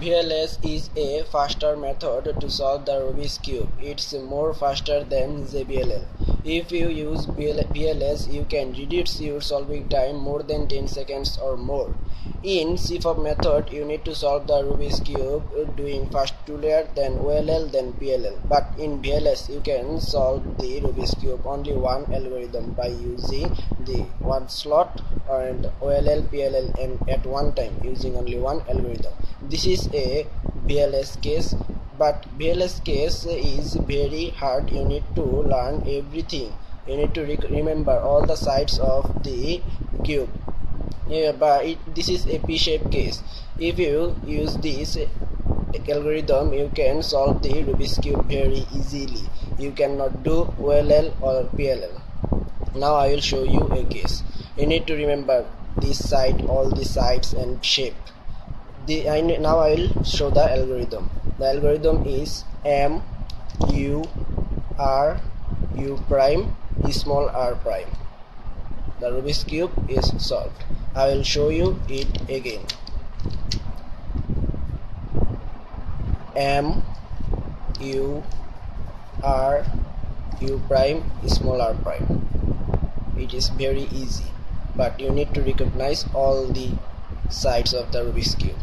VLS is a faster method to solve the Rubik's Cube. It's more faster than ZBLL. If you use VLS, you can reduce your solving time more than 10 seconds or more. In CFOP method, you need to solve the Rubik's Cube doing first two then OLL, then PLL. But in VLS, you can solve the Rubik's Cube only one algorithm by using the one slot and OLL, PLL and at one time using only one algorithm. This is a VLS case but VLS case is very hard. You need to learn everything. You need to remember all the sides of the cube. Yeah, but it, this is a p-shaped case. If you use this algorithm you can solve the Rubik's cube very easily. You cannot do OLL or PLL now I will show you a case. You need to remember this side all the sides and shape the I, now I will show the algorithm. The algorithm is M U R U prime small r prime. The Rubik's cube is solved. I will show you it again. M U R U prime small r prime. It is very easy but you need to recognize all the sides of the Rubik's cube